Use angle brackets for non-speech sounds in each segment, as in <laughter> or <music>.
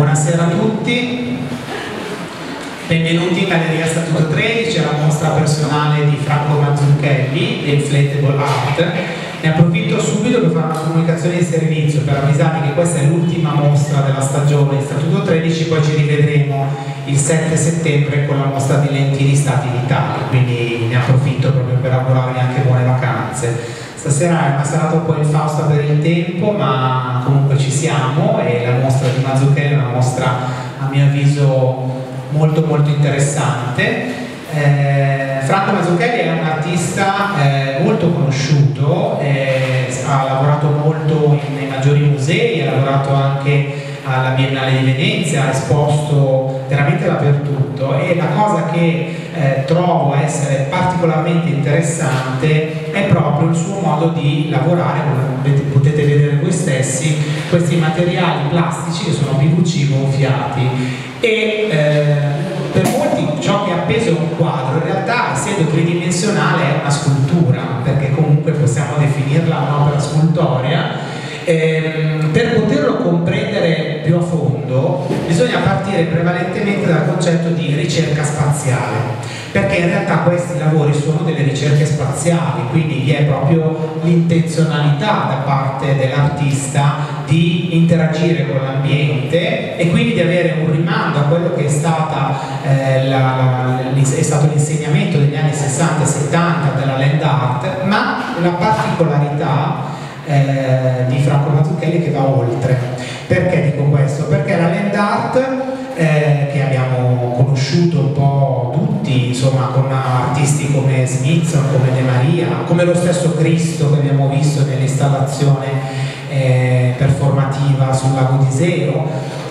Buonasera a tutti, benvenuti in Galleria Statuto 13, la mostra personale di Franco Mazzucchelli, The Inflatable Art. Ne approfitto subito per fare una comunicazione di servizio per avvisarvi che questa è l'ultima mostra della stagione di Statuto 13, poi ci rivedremo il 7 settembre con la mostra di Lentini Stati d'Italia, quindi ne approfitto proprio per augurarvi. Stasera è una serata un po' infausta per il tempo, ma comunque ci siamo e la mostra di Mazzucchelli è una mostra a mio avviso molto molto interessante. Eh, Franco Mazzucchelli è un artista eh, molto conosciuuto, eh, ha lavorato molto nei maggiori musei, ha lavorato anche alla Biennale di Venezia, ha esposto veramente dappertutto e la cosa che eh, trovo essere particolarmente interessante è proprio il suo modo di lavorare, come potete vedere voi stessi, questi materiali plastici che sono PVC gonfiati. E eh, per molti ciò che è appeso è un quadro, in realtà essendo tridimensionale è una scultura, perché comunque possiamo definirla un'opera scultorea. Eh, per bisogna partire prevalentemente dal concetto di ricerca spaziale perché in realtà questi lavori sono delle ricerche spaziali, quindi vi è proprio l'intenzionalità da parte dell'artista di interagire con l'ambiente e quindi di avere un rimando a quello che è, stata, eh, la, è stato l'insegnamento degli anni 60 e 70 della land art, ma la particolarità eh, di Franco Mazzucchelli che va oltre. Perché dico questo? Perché la land art eh, che abbiamo conosciuto un po' tutti, insomma, con artisti come Smithson, come De Maria, come lo stesso Cristo che abbiamo visto nell'installazione eh, performativa sul lago di Seo,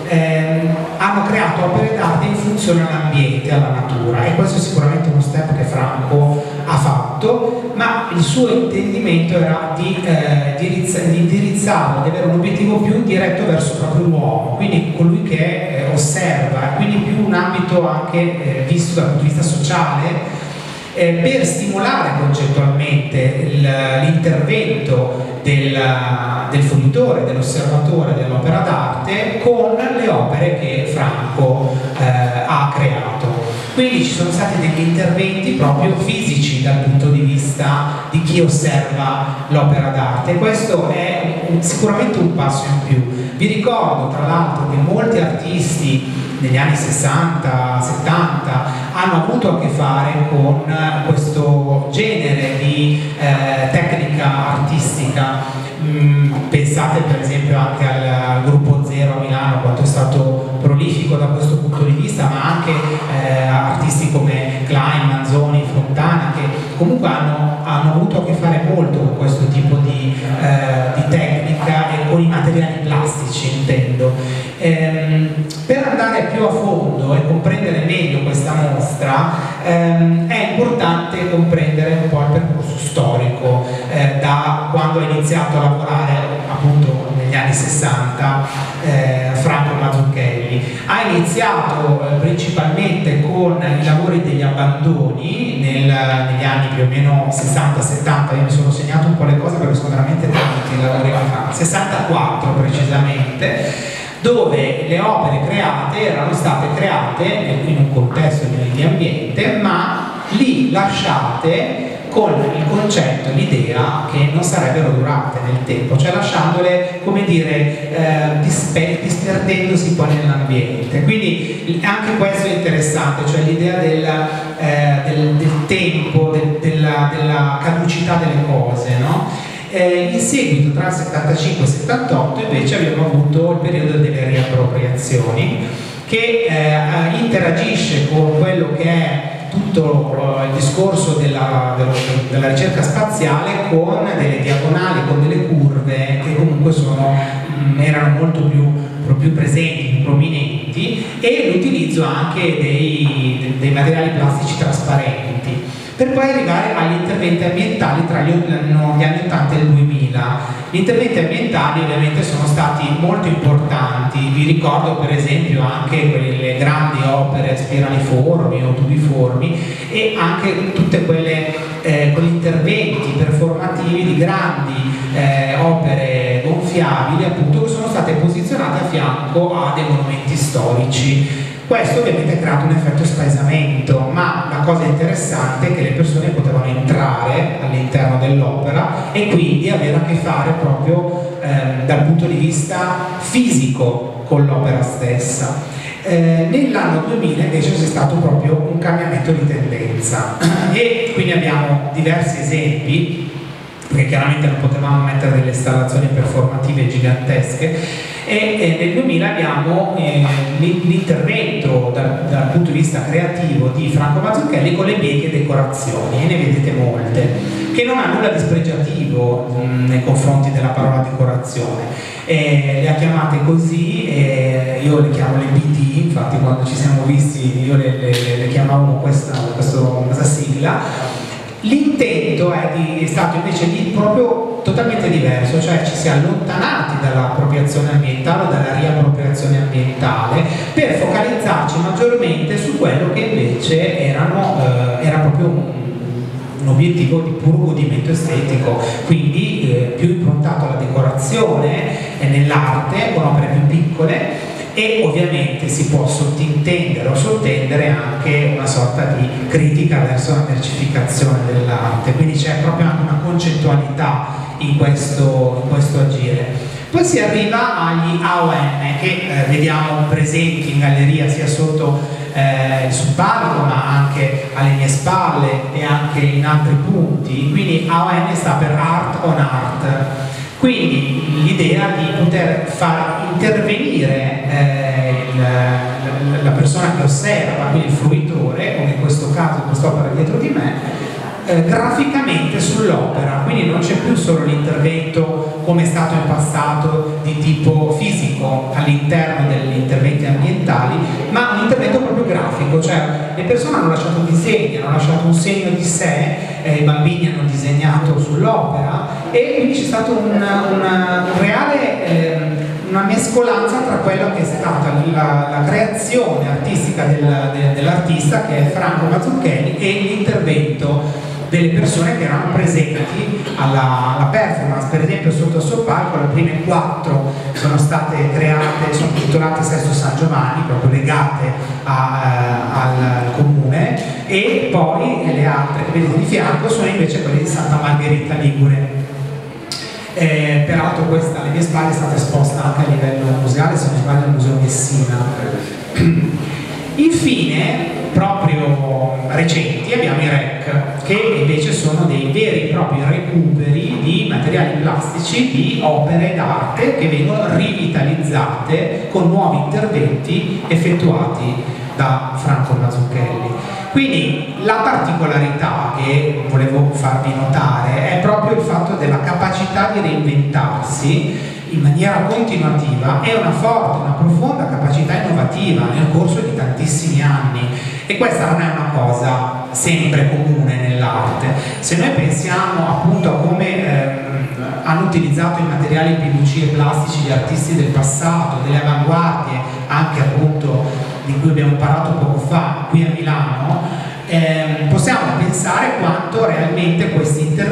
eh, hanno creato opere d'arte in funzione all'ambiente, alla natura e questo è sicuramente uno step che Franco ha fatto, ma il suo intendimento era di, eh, di, di indirizzarlo, di avere un obiettivo più diretto verso proprio l'uomo, quindi colui che eh, osserva, quindi più un ambito anche eh, visto dal punto di vista sociale eh, per stimolare concettualmente l'intervento del, del fruitore, dell'osservatore dell'opera d'arte con le opere che Franco eh, ha creato. Quindi ci sono stati degli interventi proprio fisici dal punto di vista di chi osserva l'opera d'arte. Questo è sicuramente un passo in più. Vi ricordo tra l'altro che molti artisti negli anni 60, 70 hanno avuto a che fare con questo genere di eh, tecnica artistica. Mm, pensate per esempio anche al gruppo Zero a Milano, quanto è stato prolifico da questo punto di vista, ma anche eh, artisti come Klein, comunque hanno, hanno, avuto a che fare molto con questo tipo di, eh, di tecnica e con i materiali plastici intendo. Ehm, per andare più a fondo e comprendere meglio questa mostra ehm, è importante comprendere un po' il percorso storico eh, da quando ha iniziato a lavorare appunto negli anni 60 eh. Iniziato eh, principalmente con i lavori degli abbandoni nel, negli anni più o meno 60-70, io mi sono segnato un po' le cose perché sono veramente tanti i lavori che fa, 64 precisamente dove le opere create erano state create in un contesto di ambiente ma lì lasciate con il concetto, l'idea che non sarebbero durate nel tempo, cioè lasciandole, come dire, eh, disperdendosi poi nell'ambiente. Quindi anche questo è interessante, cioè l'idea del, eh, del, del, tempo, del, della, della, caducità delle cose, no? Eh, in seguito, tra il 75 e il 78, invece abbiamo avuto il periodo delle riappropriazioni che eh, interagisce con quello che è tutto uh, il discorso della, della, della, ricerca spaziale con delle diagonali, con delle curve che comunque sono, mh, mm, erano molto più, più, presenti, più prominenti e l'utilizzo anche dei, dei materiali plastici trasparenti per poi arrivare agli interventi ambientali tra gli, gli anni 80 e il 2000. Gli interventi ambientali ovviamente sono stati molto importanti, vi ricordo per esempio anche quelle grandi opere spiraliformi o tubiformi e anche tutte quelle eh, quegli interventi performativi di grandi eh, opere gonfiabili appunto che sono state posizionate a fianco a dei monumenti storici. Questo ovviamente ha creato un effetto spaesamento, ma la cosa interessante è che le persone potevano entrare all'interno dell'opera e quindi avere a che fare proprio ehm, dal punto di vista fisico con l'opera stessa. Eh, nell'anno 2000 invece c'è stato proprio un cambiamento di tendenza <clears throat> e quindi abbiamo diversi esempi perché chiaramente non potevamo mettere delle installazioni performative gigantesche e, nel 2000 abbiamo eh, l'intervento dal, dal, punto di vista creativo di Franco Mazzucchelli con le bieche decorazioni e ne vedete molte che non ha nulla di spregiativo mh, nei confronti della parola decorazione. Eh, le ha chiamate così eh, io le chiamo le BD infatti quando ci siamo visti io le, le, le chiamavo questa, questo, questa sigla L'intento è, è, stato invece di, proprio totalmente diverso, cioè ci si è allontanati dall'appropriazione ambientale dalla riappropriazione ambientale per focalizzarci maggiormente su quello che invece erano, eh, era proprio un, un, obiettivo di puro godimento estetico, quindi eh, più improntato alla decorazione e nell'arte, con opere più piccole e ovviamente si può sottintendere o sottendere anche una sorta di critica verso la mercificazione dell'arte, quindi c'è proprio anche una concettualità in questo, in questo agire. Poi si arriva agli AOM che eh, vediamo presenti in galleria sia sotto eh, il subpalco ma anche alle mie spalle e anche in altri punti, quindi AOM sta per Art on Art. Quindi l'idea di poter far intervenire eh, il, la, persona che osserva, quindi il fruitore, come in questo caso, quest'opera dietro di me, eh, graficamente sull'opera, quindi non c'è più solo l'intervento come è stato in passato di tipo fisico all'interno degli interventi ambientali, ma un intervento proprio grafico, cioè le persone hanno lasciato disegni, hanno lasciato un segno di sé, eh, i bambini hanno disegnato sull'opera e quindi c'è stato una, una, un reale, eh, una mescolanza tra quello che è stata la, la creazione artistica del, de, dell'artista che è Franco Mazzucchelli e l'intervento delle persone che erano presenti alla, alla, performance, per esempio sotto il suo palco le prime quattro sono state create, sono titolate Sesto San Giovanni, proprio legate a, uh, al comune. E poi le altre che vedete di fianco sono invece quelle di Santa Margherita Ligure. Eh, peraltro questa alle mie spalle è stata esposta anche a livello museale, se non sbaglio al Museo Messina. <clears throat> Infine, proprio recenti, abbiamo i REC, che invece sono dei veri e propri recuperi di materiali plastici di opere d'arte che vengono rivitalizzate con nuovi interventi effettuati da Franco Mazzucchelli. Quindi la particolarità che volevo farvi notare è proprio il fatto della capacità di reinventarsi in maniera continuativa e una forte, una profonda innovativa nel corso di tantissimi anni e questa non è una cosa sempre comune nell'arte. Se noi pensiamo appunto a come eh, hanno utilizzato i materiali PVC e plastici gli artisti del passato, delle avanguardie, anche appunto di cui abbiamo parlato poco fa qui a Milano, eh, possiamo pensare quanto realmente questi interventi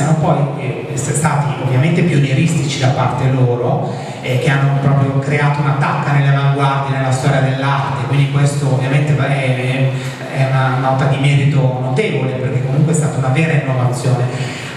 siano poi eh, stati ovviamente pionieristici da parte loro, eh, che hanno proprio creato una tacca nelle avanguardie nella storia dell'arte, quindi questo ovviamente è, è una nota di merito notevole perché comunque è stata una vera innovazione.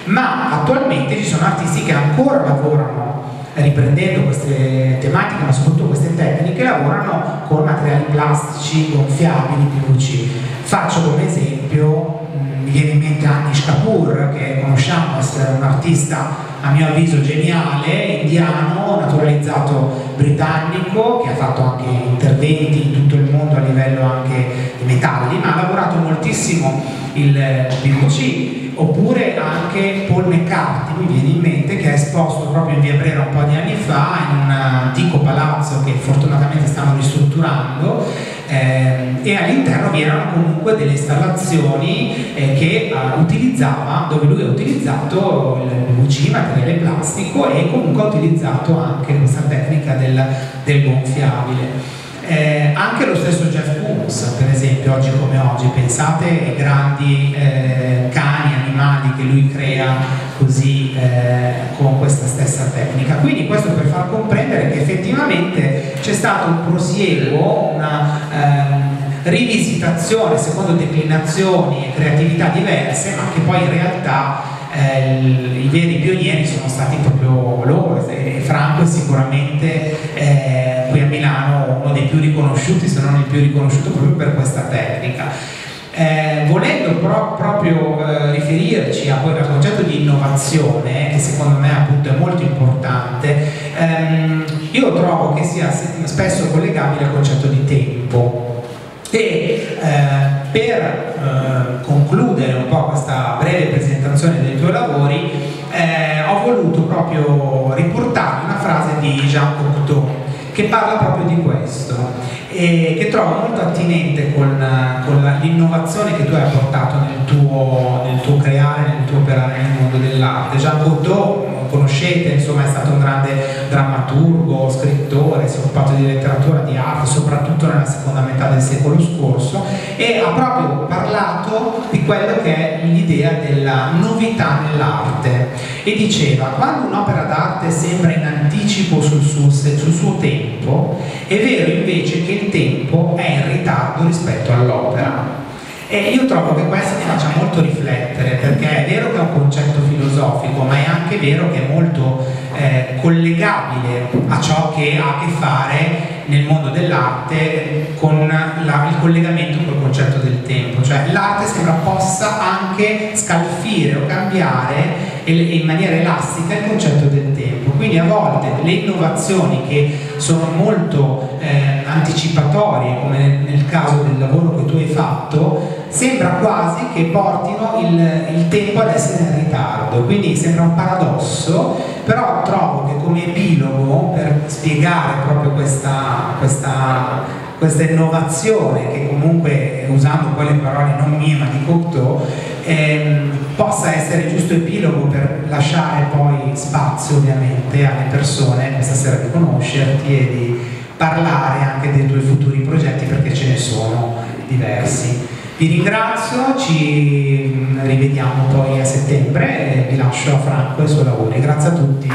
Ma attualmente ci sono artisti che ancora lavorano riprendendo queste tematiche ma soprattutto queste tecniche lavorano con materiali plastici gonfiabili PVC faccio come esempio mi viene in mente Anish Kapoor che conosciamo essere un artista a mio avviso geniale, indiano, naturalizzato britannico che ha fatto anche interventi in tutto il mondo a livello anche di metalli ma ha lavorato moltissimo il PVC oppure anche Paul McCartney, mi viene in mente, che è esposto proprio in via Brera un po' di anni fa in un antico palazzo che fortunatamente stanno ristrutturando eh, e all'interno vi erano comunque delle installazioni eh, che eh, utilizzava, dove lui ha utilizzato il PVC, materiale plastico e comunque ha utilizzato anche questa tecnica del, del gonfiabile. Eh, anche lo stesso Jeff Koons, per esempio, oggi come oggi, pensate ai grandi eh, cani, animali che lui crea così eh, con questa stessa tecnica. Quindi questo per far comprendere che effettivamente c'è stato un prosieguo, una ehm, rivisitazione secondo declinazioni e creatività diverse, ma che poi in realtà eh, i veri pionieri sono stati proprio loro e Franco è sicuramente eh, Milano uno dei più riconosciuti, se non il più riconosciuto proprio per questa tecnica. Eh, volendo pro proprio eh, riferirci a quel concetto di innovazione, che secondo me appunto è molto importante, ehm, io trovo che sia spesso collegabile al concetto di tempo. E eh, per eh, concludere un po' questa breve presentazione dei tuoi lavori, eh, ho voluto proprio riportare una frase di Jean Cocteau che parla proprio di questo e che trovo molto attinente con, con l'innovazione che tu hai portato nel tuo, nel tuo, creare, nel tuo operare nel mondo dell'arte. Jean Cocteau conoscete, insomma è stato un grande drammaturgo, scrittore, si è occupato di letteratura, di arte, soprattutto nella seconda metà del secolo scorso e ha proprio parlato di quello che è l'idea della novità nell'arte. E diceva quando un'opera d'arte sembra in anticipo sul suo, sul suo tempo è vero invece che il tempo è in ritardo rispetto all'opera. E io trovo che questo ti faccia molto riflettere, perché è vero che è un concetto filosofico, ma è anche vero che è molto eh, collegabile a ciò che ha a che fare nel mondo dell'arte con la, il collegamento col concetto del tempo, cioè l'arte sembra possa anche scalfire o cambiare in maniera elastica il concetto del tempo, quindi a volte le innovazioni che sono molto eh, anticipatorie, come nel, caso del lavoro che tu hai fatto, sembra quasi che portino il, il, tempo ad essere in ritardo, quindi sembra un paradosso, però trovo che come epilogo per spiegare proprio questa, questa, questa innovazione che comunque usando poi le parole non mie ma di Cocteau ehm, possa essere giusto epilogo per lasciare poi spazio ovviamente alle persone questa sera di conoscerti e di parlare anche dei tuoi futuri progetti perché ce ne sono diversi. Vi ringrazio, ci rivediamo poi a settembre e vi lascio a Franco e i suoi lavori. Grazie a tutti.